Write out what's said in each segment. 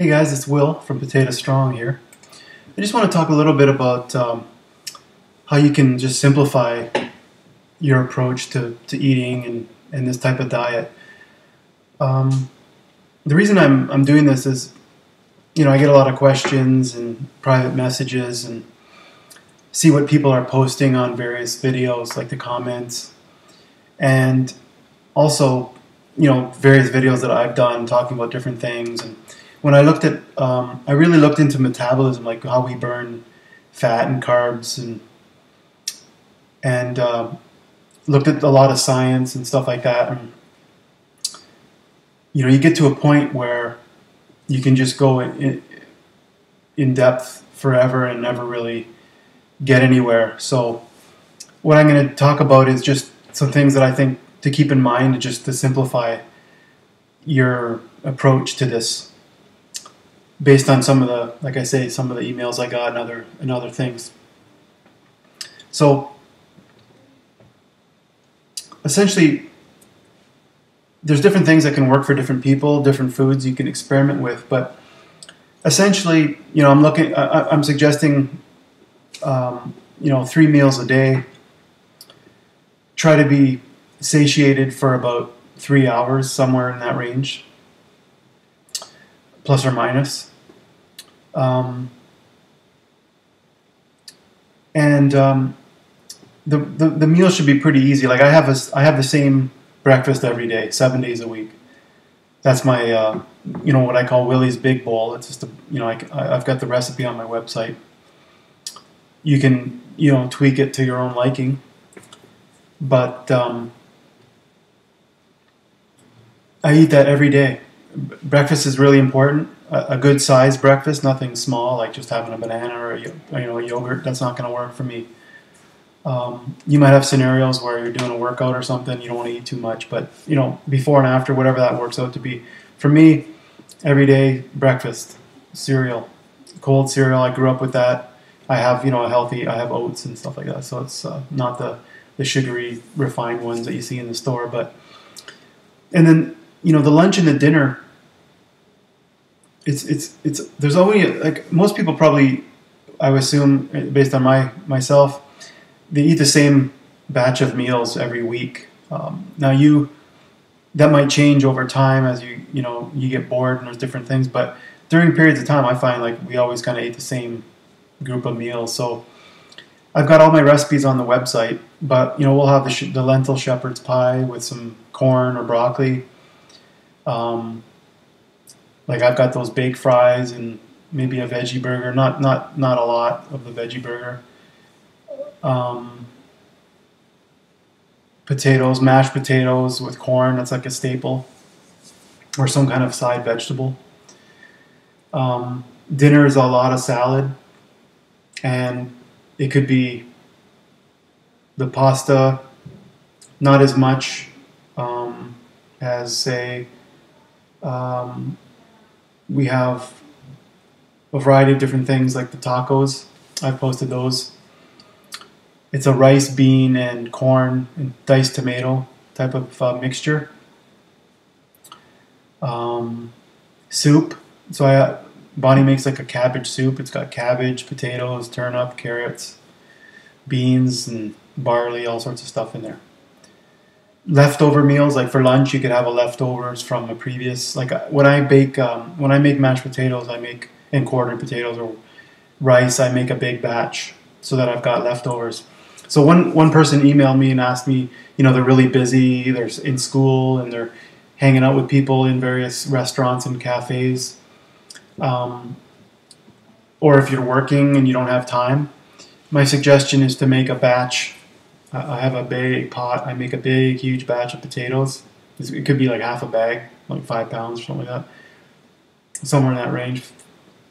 Hey guys, it's Will from Potato Strong here. I just want to talk a little bit about um, how you can just simplify your approach to, to eating and, and this type of diet. Um, the reason I'm, I'm doing this is, you know, I get a lot of questions and private messages and see what people are posting on various videos, like the comments, and also, you know, various videos that I've done talking about different things and when I looked at, um, I really looked into metabolism, like how we burn fat and carbs, and and uh, looked at a lot of science and stuff like that. And you know, you get to a point where you can just go in, in depth forever and never really get anywhere. So, what I'm going to talk about is just some things that I think to keep in mind, just to simplify your approach to this based on some of the, like I say, some of the emails I got and other and other things. So essentially, there's different things that can work for different people, different foods you can experiment with, but essentially, you know, I'm looking, I, am suggesting, um, you know, three meals a day. Try to be satiated for about three hours, somewhere in that range, plus or minus. Um, and um, the, the the meal should be pretty easy. Like I have a I have the same breakfast every day, seven days a week. That's my uh, you know what I call Willie's Big Bowl. It's just a you know I, I've got the recipe on my website. You can you know tweak it to your own liking, but um, I eat that every day. Breakfast is really important a, good sized breakfast, nothing small like just having a banana or a, you know a yogurt. That's not going to work for me. Um, you might have scenarios where you're doing a workout or something. You don't want to eat too much, but you know before and after, whatever that works out to be. For me, every day breakfast, cereal, cold cereal. I grew up with that. I have you know a healthy. I have oats and stuff like that. So it's uh, not the the sugary refined ones that you see in the store, but and then you know the lunch and the dinner it's it's it's there's only like most people probably I would assume based on my myself they eat the same batch of meals every week. Um, now you that might change over time as you you know you get bored and there's different things, but during periods of time I find like we always kind of eat the same group of meals. So I've got all my recipes on the website, but you know we'll have the, the lentil shepherd's pie with some corn or broccoli. Um, like I've got those baked fries and maybe a veggie burger. Not not not a lot of the veggie burger. Um, potatoes, mashed potatoes with corn. That's like a staple, or some kind of side vegetable. Um, dinner is a lot of salad, and it could be the pasta, not as much um, as say um, we have a variety of different things like the tacos. I've posted those. It's a rice, bean, and corn and diced tomato type of uh, mixture. Um, soup. So I, Bonnie makes like a cabbage soup. It's got cabbage, potatoes, turnip, carrots, beans, and barley, all sorts of stuff in there leftover meals like for lunch you could have a leftovers from a previous like uh, when i bake um, when i make mashed potatoes i make and quartered potatoes or rice i make a big batch so that i've got leftovers. So one one person emailed me and asked me you know they're really busy they're in school and they're hanging out with people in various restaurants and cafes. Um, or if you're working and you don't have time my suggestion is to make a batch I have a big pot. I make a big, huge batch of potatoes. It could be like half a bag, like five pounds or something like that, somewhere in that range.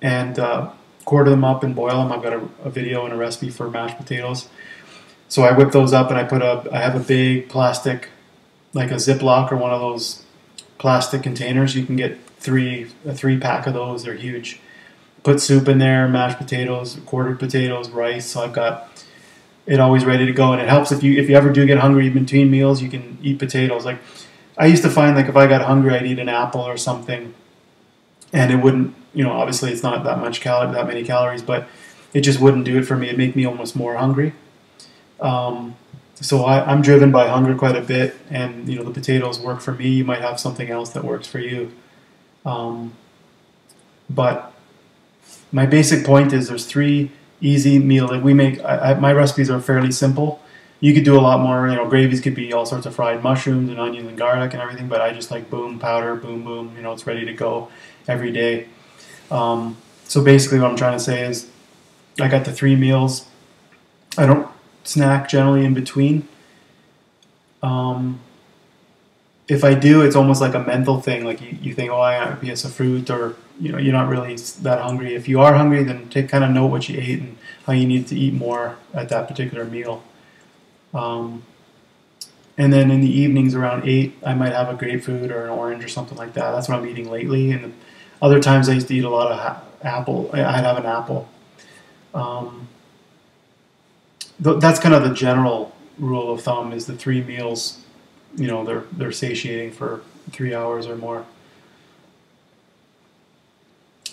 And uh, quarter them up and boil them. I've got a, a, video and a recipe for mashed potatoes. So I whip those up and I put a. I have a big plastic, like a Ziploc or one of those plastic containers. You can get three a three pack of those. They're huge. Put soup in there, mashed potatoes, quartered potatoes, rice. So I've got it always ready to go. And it helps if you if you ever do get hungry between meals, you can eat potatoes. Like I used to find like if I got hungry, I'd eat an apple or something and it wouldn't. You know, obviously it's not that much cal that many calories, but it just wouldn't do it for me. It'd make me almost more hungry. Um, so I, I'm driven by hunger quite a bit, and you know the potatoes work for me. You might have something else that works for you, um, but my basic point is there's three easy meal like we make. I, I, my recipes are fairly simple. You could do a lot more. You know, gravies could be all sorts of fried mushrooms and onions and garlic and everything. But I just like boom powder, boom boom. You know, it's ready to go every day. Um, so basically, what I'm trying to say is, I got the three meals. I don't snack generally in between. Um, if I do, it's almost like a mental thing. Like you, you think, oh, I have a piece of fruit, or you know, you're not really that hungry. If you are hungry, then take kind of note what you ate and how you need to eat more at that particular meal. Um, and then in the evenings around eight, I might have a grapefruit or an orange or something like that. That's what I'm eating lately. And other times I used to eat a lot of ha- apple. I'd have an apple. Um, th- that's kind of the general rule of thumb is the three meals you know they're they're satiating for three hours or more.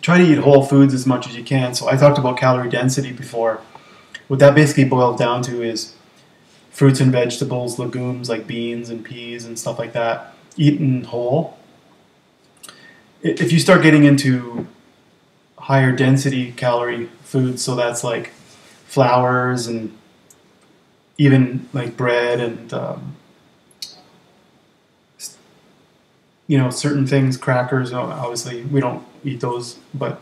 Try to eat whole foods as much as you can. So i talked about calorie density before. What that basically boils down to is fruits and vegetables legumes like beans and peas and stuff like that eaten whole. If you start getting into higher density calorie foods so that's like flours and even like bread and um, you know certain things, crackers. Obviously, we don't eat those, but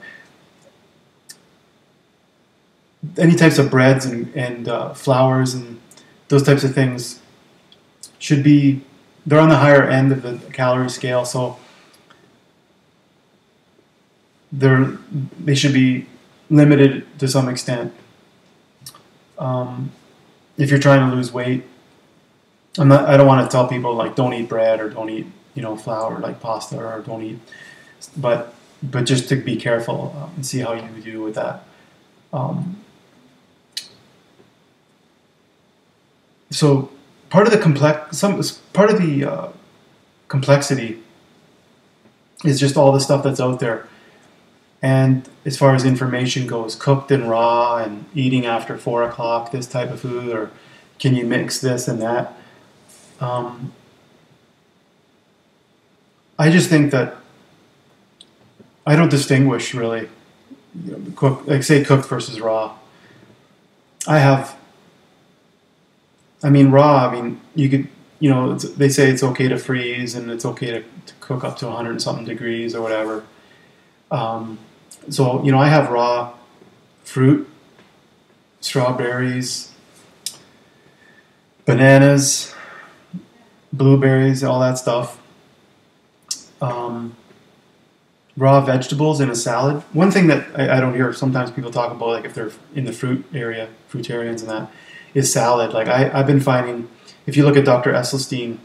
any types of breads and, and uh, flours and those types of things should be they're on the higher end of the calorie scale so they're they should be limited to some extent um, if you're trying to lose weight, I'm not. I don't want to tell people like don't eat bread or don't eat you know flour like pasta or don't eat, but but just to be careful um, and see how you do with that. Um, so part of the complex, some part of the uh, complexity is just all the stuff that's out there. And as far as information goes, cooked and raw and eating after four o'clock, this type of food, or can you mix this and that? Um, I just think that I don't distinguish really, you know, cook, like say cooked versus raw. I have, I mean, raw, I mean, you could, you know, they say it's okay to freeze and it's okay to, to cook up to 100 and something degrees or whatever. Um, so you know I have raw fruit, strawberries, bananas, blueberries, all that stuff. Um, raw vegetables in a salad. One thing that I, I, don't hear sometimes people talk about, like if they're in the fruit area, fruitarians and that, is salad. Like I, have been finding, if you look at Dr. Esselstyn,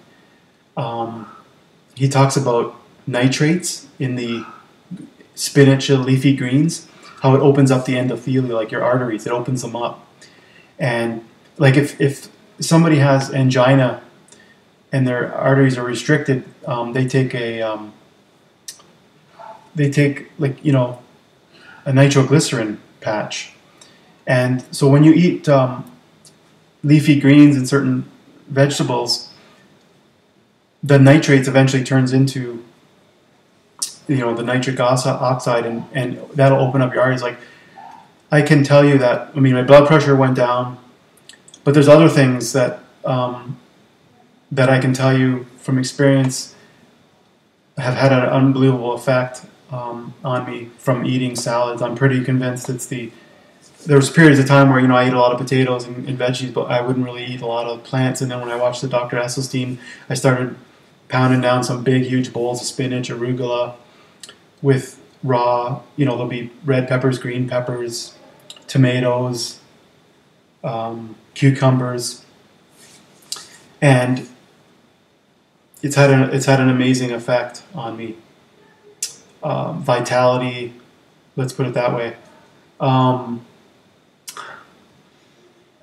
um, he talks about nitrates in the spinach leafy greens, how it opens up the endothelium, like your arteries, it opens them up. And like if, if somebody has angina and their arteries are restricted, um, they take a um, they take like you know a nitroglycerin patch, and so when you eat um, leafy greens and certain vegetables, the nitrates eventually turns into you know the nitric oxide and, and that'll open up your arteries. Like i can tell you that i mean my blood pressure went down but there's other things that um, that i can tell you from experience have had an unbelievable effect um, on me from eating salads i'm pretty convinced it's the there was periods of time where you know I eat a lot of potatoes and, and veggies, but I wouldn't really eat a lot of plants. And then when I watched the Dr. Esselstyn, I started pounding down some big, huge bowls of spinach, arugula, with raw, you know, there'll be red peppers, green peppers, tomatoes, um, cucumbers, and it's had an it's had an amazing effect on me. Um, vitality, let's put it that way. Um,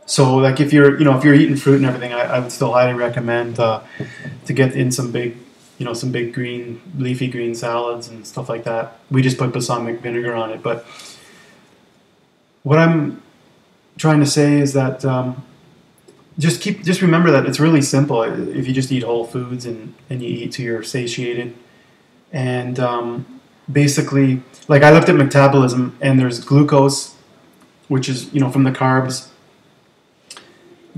so, like, if you're you know if you're eating fruit and everything, I, I would still highly recommend uh, to get in some big you know, some big green, leafy green salads and stuff like that. We just put balsamic vinegar on it. But what I'm trying to say is that um, just keep, just remember that it's really simple. If you just eat whole foods and, and you eat till you're satiated, and um, basically, like I looked at metabolism, and there's glucose, which is you know from the carbs.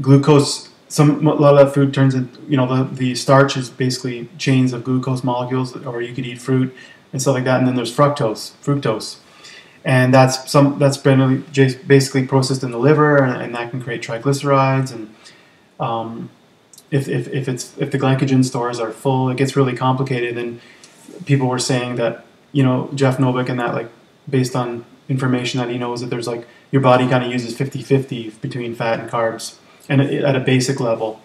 Glucose some a lot of that food turns into you know the, the starch is basically chains of glucose molecules or you could eat fruit and stuff like that and then there's fructose fructose and that's some that's basically processed in the liver and, and that can create triglycerides. And um, if, if, if it's if the glycogen stores are full it gets really complicated. And people were saying that you know Jeff Novick and that like based on information that he knows that there's like your body kind of uses 50-50 between fat and carbs and at a basic level.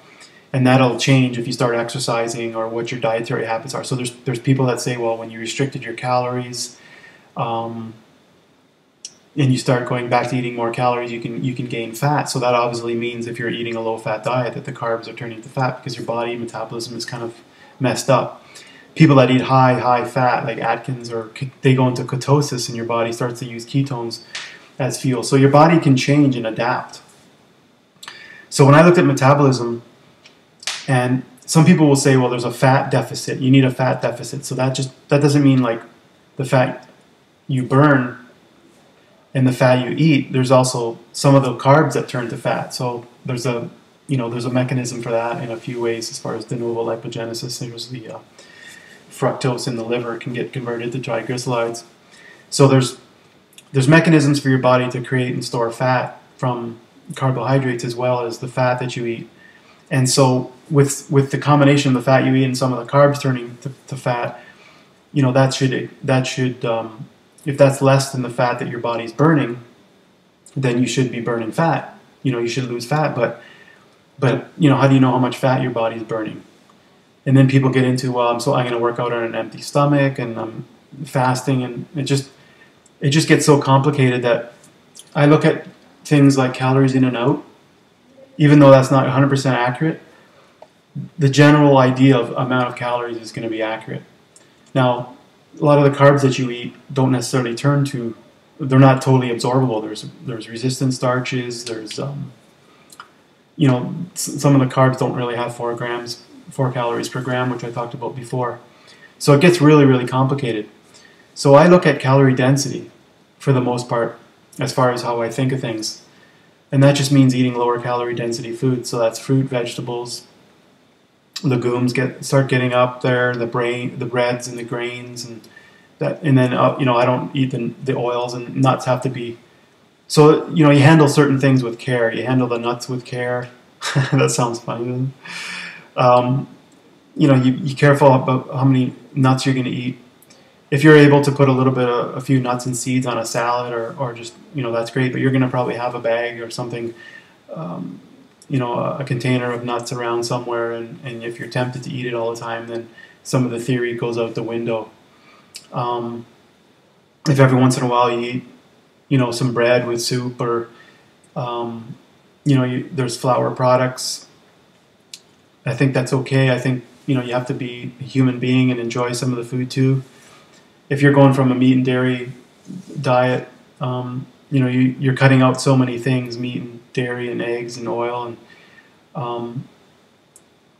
And that'll change if you start exercising or what your dietary habits are. So there's there's people that say well when you restricted your calories um, and you start going back to eating more calories you can you can gain fat so that obviously means if you're eating a low fat diet that the carbs are turning to fat because your body metabolism is kind of messed up people that eat high high fat like atkins or they go into ketosis and your body starts to use ketones as fuel so your body can change and adapt so when I looked at metabolism, and some people will say, well, there's a fat deficit. You need a fat deficit. So that just that doesn't mean like the fat you burn and the fat you eat. There's also some of the carbs that turn to fat. So there's a you know there's a mechanism for that in a few ways as far as de novo lipogenesis. There's the uh, fructose in the liver can get converted to triglycerides. So there's there's mechanisms for your body to create and store fat from carbohydrates as well as the fat that you eat. And so with with the combination of the fat you eat and some of the carbs turning to, to fat, you know that should that should um, if that's less than the fat that your body's burning, then you should be burning fat. You know you should lose fat, but but you know how do you know how much fat your body's burning? And then people get into well, I'm so I'm going to work out on an empty stomach and I'm fasting, and it just it just gets so complicated that I look at things like calories in and out, even though that's not 100% accurate, the general idea of amount of calories is going to be accurate. Now, a lot of the carbs that you eat don't necessarily turn to, they're not totally absorbable. There's there's resistant starches. There's um, you know some of the carbs don't really have four grams, four calories per gram, which I talked about before. So it gets really really complicated. So I look at calorie density for the most part as far as how I think of things. And that just means eating lower calorie density food. So that's fruit, vegetables, legumes get start getting up there, the brain, the breads and the grains, and that. And then uh, you know I don't eat the, the oils and nuts have to be. So you know you handle certain things with care. You handle the nuts with care. that sounds funny. Um, you know you you careful about how many nuts you're going to eat if you're able to put a little bit of a few nuts and seeds on a salad or, or just you know that's great but you're going to probably have a bag or something um, you know a, container of nuts around somewhere and, and if you're tempted to eat it all the time then some of the theory goes out the window. Um, if every once in a while you eat you know some bread with soup or um, you know you, there's flour products i think that's okay. I think you know you have to be a human being and enjoy some of the food too. If you're going from a meat and dairy diet, um, you know, you, you're cutting out so many things, meat and dairy and eggs and oil. And um,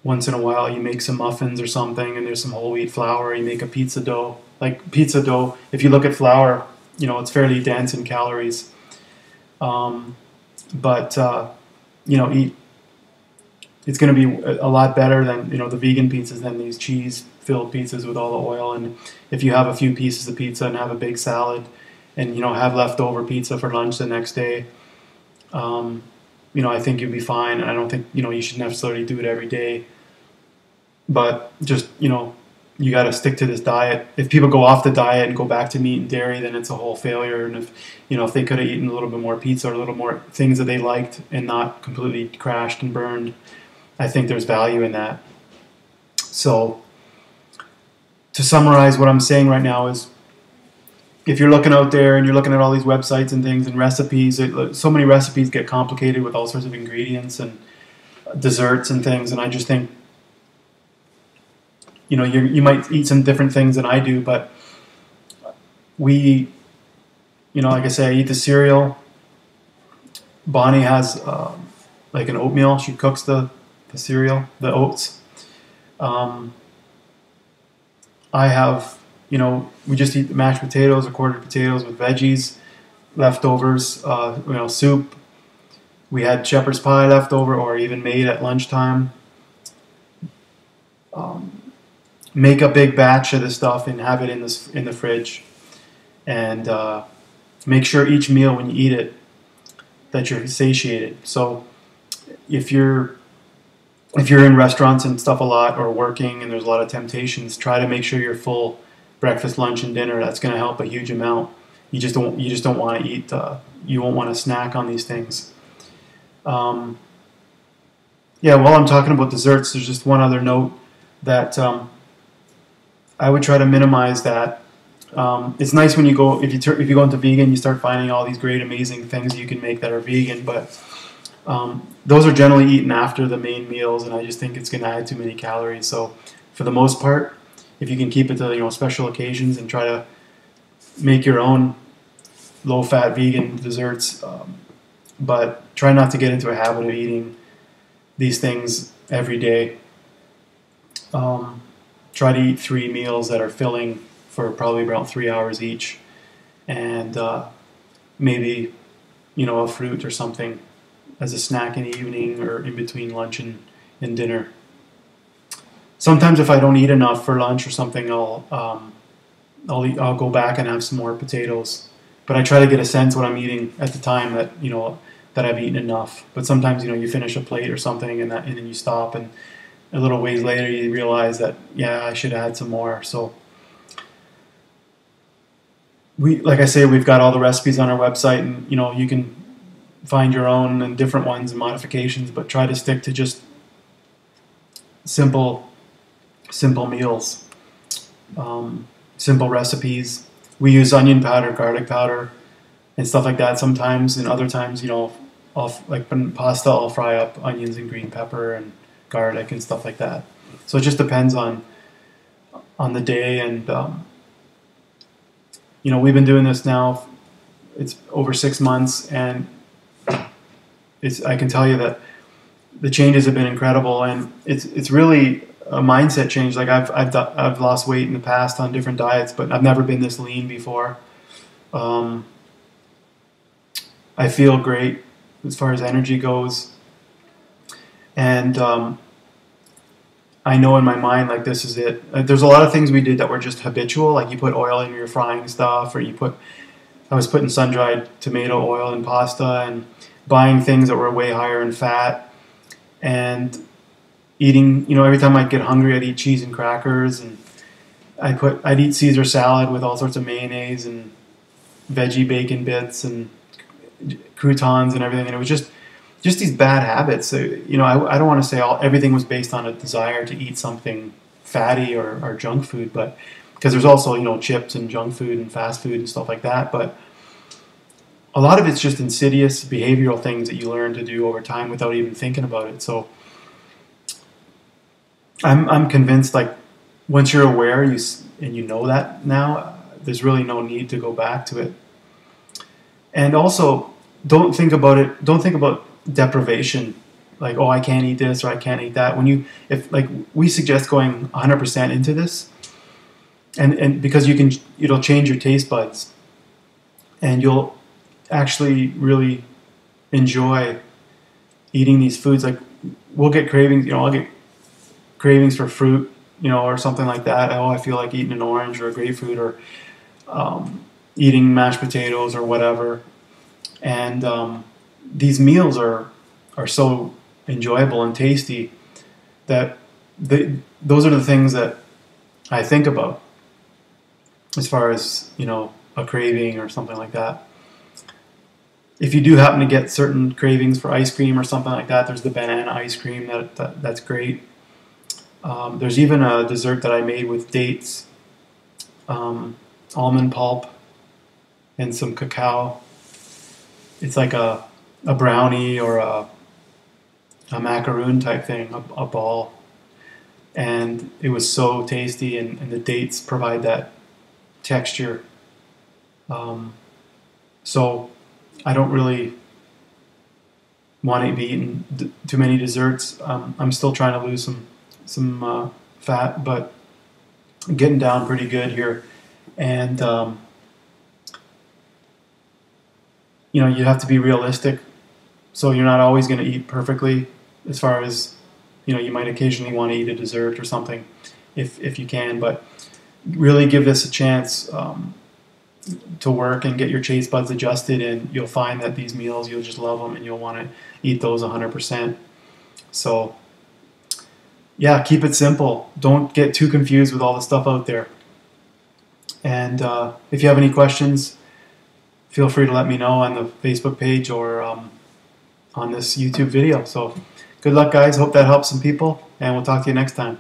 once in a while you make some muffins or something and there's some whole wheat flour, you make a pizza dough. Like pizza dough, if you look at flour, you know, it's fairly dense in calories. Um, but, uh, you know, eat, it's going to be a lot better than, you know, the vegan pizzas than these cheese filled pizzas with all the oil. And if you have a few pieces of pizza and have a big salad, and you know have leftover pizza for lunch the next day, um, you know I think you'd be fine. I don't think you know you should necessarily do it every day, but just you know you got to stick to this diet. If people go off the diet and go back to meat and dairy, then it's a whole failure. And if you know if they could have eaten a little bit more pizza or a little more things that they liked and not completely crashed and burned, I think there's value in that. So to summarize what I'm saying right now is if you're looking out there and you're looking at all these websites and things and recipes, it, so many recipes get complicated with all sorts of ingredients and desserts and things. And I just think you know you you might eat some different things than I do, but we, you know, like I say, I eat the cereal. Bonnie has um, like an oatmeal. She cooks the, the cereal, the oats. Um, I have, you know, we just eat the mashed potatoes or quartered potatoes with veggies, leftovers, uh, you know, soup. We had shepherd's pie left over or even made at lunchtime. Um, make a big batch of this stuff and have it in this in the fridge, and uh, make sure each meal when you eat it that you're satiated. So if you're if you're in restaurants and stuff a lot or working and there's a lot of temptations, try to make sure you're full breakfast, lunch, and dinner. That's going to help a huge amount. You just don't you just don't want to eat. Uh, you won't want to snack on these things. Um, yeah, while I'm talking about desserts, there's just one other note that um, I would try to minimize that. Um, it's nice when you go if you ter- if you go into vegan, you start finding all these great, amazing things you can make that are vegan, but um, those are generally eaten after the main meals, and I just think it's going to add too many calories. So, for the most part, if you can keep it to you know special occasions and try to make your own low-fat vegan desserts, um, but try not to get into a habit of eating these things every day. Um, try to eat three meals that are filling for probably about three hours each, and uh, maybe you know a fruit or something as a snack in the evening or in between lunch and, and dinner. Sometimes if I don't eat enough for lunch or something, I'll um, I'll eat, I'll go back and have some more potatoes. But I try to get a sense what I'm eating at the time that you know that I've eaten enough. But sometimes you know you finish a plate or something and that and then you stop and a little ways later you realize that yeah I should had some more. So we like I say we've got all the recipes on our website and you know you can find your own and different ones and modifications, but try to stick to just simple, simple meals, um, simple recipes. We use onion powder, garlic powder, and stuff like that sometimes, and other times, you know, I'll, like pasta, I'll fry up onions and green pepper and garlic and stuff like that. So it just depends on on the day, and um, you know, we've been doing this now. It's over six months, and it's I can tell you that the changes have been incredible, and it's it's really a mindset change. Like I've I've I've lost weight in the past on different diets, but I've never been this lean before. Um, I feel great as far as energy goes, and um, I know in my mind like this is it. Uh, there's a lot of things we did that were just habitual, like you put oil in your frying stuff, or you put. I was putting sun dried tomato oil in pasta and buying things that were way higher in fat and eating you know every time I'd get hungry I'd eat cheese and crackers and I put I'd eat Caesar salad with all sorts of mayonnaise and veggie bacon bits and croutons and everything and it was just just these bad habits so, you know I, I don't want to say all everything was based on a desire to eat something fatty or, or junk food but because there's also you know chips and junk food and fast food and stuff like that but a lot of it's just insidious behavioral things that you learn to do over time without even thinking about it. So I'm I'm convinced like once you're aware you and you know that now there's really no need to go back to it. And also don't think about it don't think about deprivation like oh I can't eat this or I can't eat that when you if like we suggest going 100% into this and and because you can it'll change your taste buds and you'll actually really enjoy eating these foods. Like we'll get cravings, you know, I'll get cravings for fruit, you know, or something like that. Oh, I feel like eating an orange or a grapefruit or um, eating mashed potatoes or whatever. And um, these meals are are so enjoyable and tasty that they, those are the things that I think about as far as you know a craving or something like that if you do happen to get certain cravings for ice cream or something like that, there's the banana ice cream that, that that's great. Um, there's even a dessert that I made with dates, um, almond pulp, and some cacao. It's like a, a brownie or a, a macaroon type thing, a, a ball. and it was so tasty, and, and the dates provide that texture. Um, so I don't really want to be eating too many desserts. Um, I'm still trying to lose some some uh, fat, but getting down pretty good here, and um, you know you have to be realistic. So you're not always going to eat perfectly, as far as you know. You might occasionally want to eat a dessert or something, if if you can, but really give this a chance. Um, to work and get your taste buds adjusted, and you'll find that these meals you'll just love them and you'll want to eat those 100%. So, yeah, keep it simple. Don't get too confused with all the stuff out there. And uh, if you have any questions, feel free to let me know on the Facebook page or um, on this YouTube video. So, good luck, guys. Hope that helps some people, and we'll talk to you next time.